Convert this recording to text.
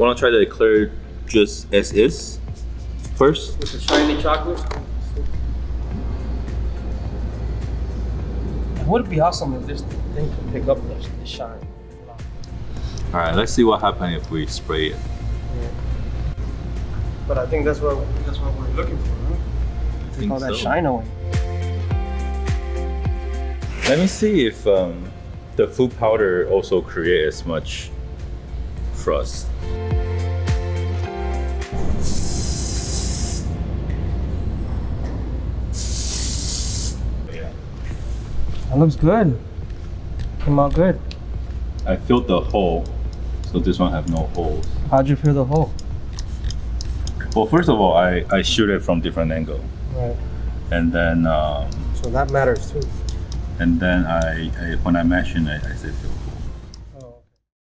Wanna try the eclair just as is first? With the shiny chocolate. It would be awesome if this thing could pick up the, the shine. All right, let's see what happens if we spray it. Yeah. But I think that's what that's what we're looking for, huh? I think All that so. shine away. Let me see if um, the food powder also create as much frost. That looks good. Came out good. I filled the hole, so this one have no holes. How'd you fill the hole? Well, first of all, I, I shoot it from different angle, Right. and then um, So that matters too. and then I, I when I mention it, I say fill